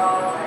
Wow.